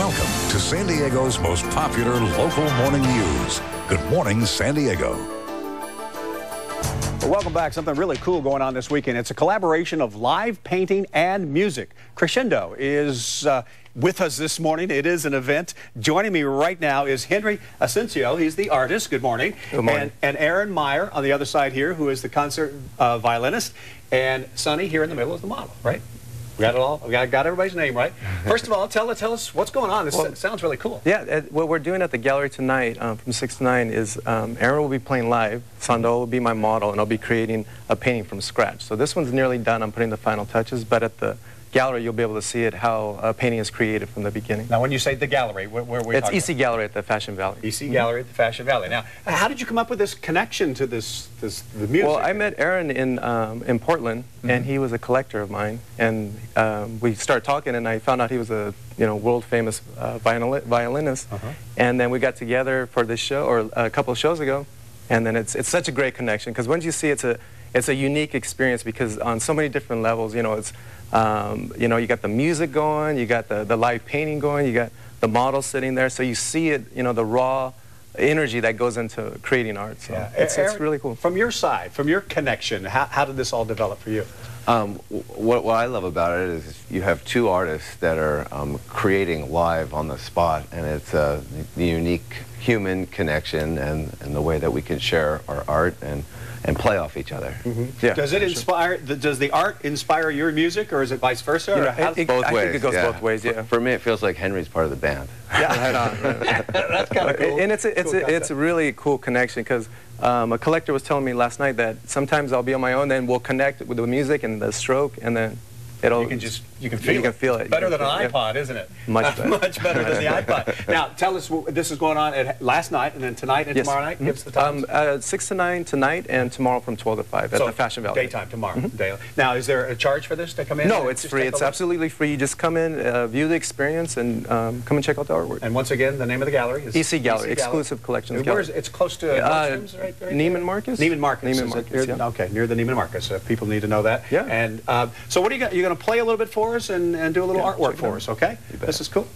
Welcome to San Diego's most popular local morning news. Good morning, San Diego. Well, welcome back. Something really cool going on this weekend. It's a collaboration of live painting and music. Crescendo is uh, with us this morning. It is an event. Joining me right now is Henry Asencio. He's the artist. Good morning. Good morning. And, and Aaron Meyer on the other side here, who is the concert uh, violinist. And Sonny here in the middle is the model, right? We got it all. We got, got everybody's name right. First of all, tell, tell us what's going on. This Well- sounds really cool. Yeah, what we're doing at the gallery tonight um, from 6 to 9 is um, Aaron will be playing live, Sandol will be my model, and I'll be creating a painting from scratch. So this one's nearly done. I'm putting the final touches, but at the gallery you'll be able to see it, how a painting is created from the beginning. Now, when you say the gallery, where, where are we It's EC Gallery at the Fashion Valley. EC Gallery at the Fashion Valley. Now, how did you come up with this connection to this, this the music? Well, I met Aaron in, um, in Portland, and he was a collector of mine. And um, we started talking, and I found out he was a you know world famous uh, violin- violinist. Uh-huh. And then we got together for this show, or a couple of shows ago. And then it's it's such a great connection because once you see it's a it's a unique experience because on so many different levels, you know, it's um, you know you got the music going, you got the the live painting going, you got the model sitting there, so you see it, you know, the raw energy that goes into creating art. So Yeah. it's, it's really cool. From your side, from your connection, how, how did this all develop for you? Um, what, what I love about it is you have two artists that are um, creating live on the spot, and it's uh, the unique human connection and, and the way that we can share our art and, and play off each other. Yeah, does it inspire? The, does the art inspire your music, or is it vice versa? You or know, it- it- Both I think it goes yeah. both ways, yeah. For, for me, it feels like Henry's part of the band. right on. right on. that's kind of cool. And it's a, it's Cool a, it's a really cool connection because um, a collector was telling me last night that sometimes I'll be on my own, then we'll connect with the music and the stroke, and then it'll You can just you can feel you it. can feel it. better You than an iPod, isn't it? Much better. Much better than the iPod. Now, tell us this is going on at last night and then tonight and Yes. tomorrow night. Mhm. Give us the times. Um, uh, six to nine tonight, and tomorrow from twelve to five at So, the Fashion Valley. Daytime tomorrow. Day- Now, is there a charge for this to come in? No, it's free. It's absolutely free. You just come in, uh, view the experience, and um, come and check out the artwork. And once again, the name of the gallery is EC Gallery, Exclusive Collections And where is Gallery. it? It's close to Uh, Nordstrom's, right, right Neiman? Marcus? Neiman Marcus. Neiman is it Marcus, yeah. Okay, near the Neiman Marcus. Uh, people need to know that. Yeah. And uh, so, what are you going? You're going to play a little bit for us and, and do a little Yeah, artwork for us, okay? This is cool.